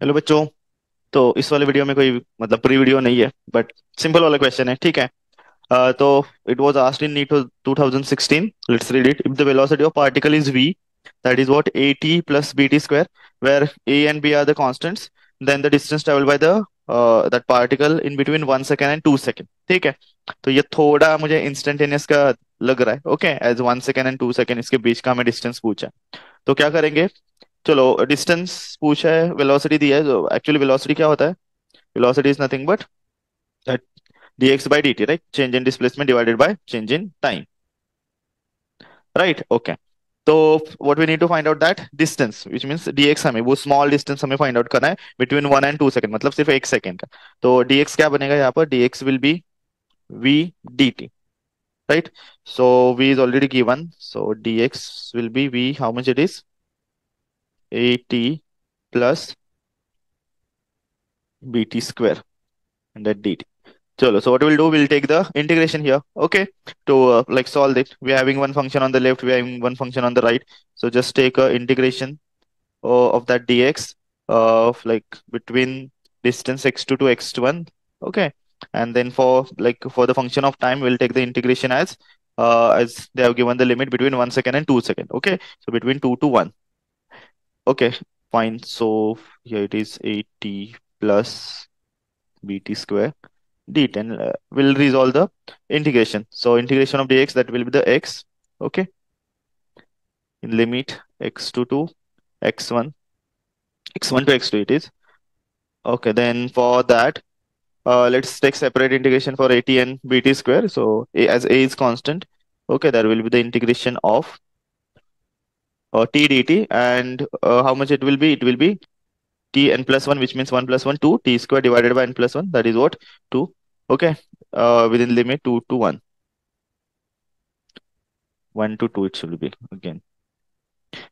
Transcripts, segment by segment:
Hello बच्चों तो इस वाले वीडियो में कोई मतलब प्री वीडियो नहीं है बट सिंपल वाला क्वेश्चन है, ठीक है? Uh, तो it was asked in NEET 2016 let's read it if the velocity of particle is v that is what at bt square where a and b are the constants then the distance travelled by the that particle in between 1 second and 2 second ठीक है? तो ये थोड़ा मुझे instantaneous का लग रहा है okay as 1 second and 2 second इसके बीच का हमें डिस्टेंस पूछा तो क्या करेंगे? चलो डिस्टेंस पूछा है वेलोसिटी दिया है तो एक्चुअली वेलोसिटी क्या होता है velocity is nothing but dx by dt right change in displacement divided by change in time right okay तो what we need to find out that distance which means dx हमें वो small distance हमें find out करना है between one and two second मतलब सिर्फ़ एक second का तो dx क्या बनेगा यहाँ पर dx will be v dt right so v is already given so dx will be v how much it is at plus bt square and that dt Chalo, so what we'll do, we'll take the integration here, okay, to uh, like solve it. We're having one function on the left, we're having one function on the right. So just take a integration uh, of that dx of like between distance x2 to x1, okay. And then for like for the function of time, we'll take the integration as uh, as they have given the limit between one second and two second, okay. So between two to one, okay, fine. So here it is 80 plus bt square d10 uh, will resolve the integration. So integration of dx that will be the x, okay, in limit x2 to x1, x1 to x2 it is. Okay, then for that, uh, let's take separate integration for at and bt square. So a, as a is constant, okay, there will be the integration of uh, t dt and uh, how much it will be? It will be t n plus 1 which means 1 plus 1 2 t square divided by n plus 1 that is what? 2 okay. Uh, within limit 2 to 1 1 to 2 it should be again.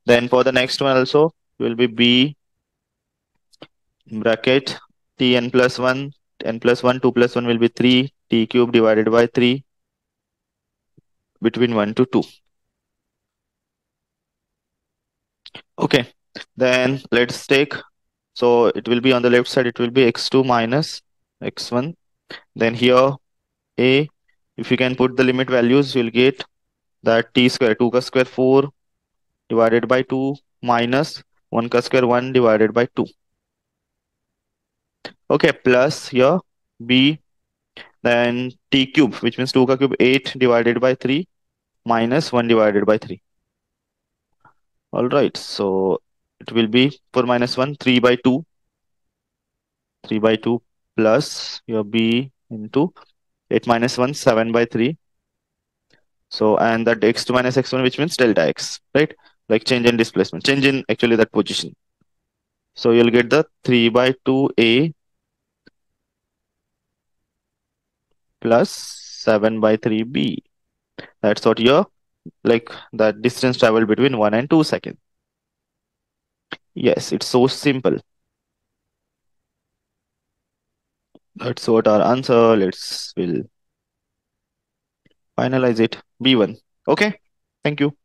Then for the next one also will be b bracket. T n plus 1 n plus 1 2 plus 1 will be 3 t cube divided by 3 between 1 to 2 okay then let's take so it will be on the left side, it will be x2 minus x1. Then here a, if you can put the limit values, you'll get that t square, 2 ka square 4 divided by 2 minus 1 ka square 1 divided by 2. Okay, plus here b, then t cube, which means 2 ka cube 8 divided by 3 minus 1 divided by 3. All right, so it will be 4 minus 1 3 by 2 3 by 2 plus your b into 8 minus 1 7 by 3 so and that x2 minus x1 which means delta x right? Like change in displacement change in actually that position. So you'll get the 3 by 2a plus 7 by 3b that's what your like that distance traveled between 1 and 2 seconds Yes, it's so simple. That's what our answer. Let's will finalize it. B1. Okay. Thank you.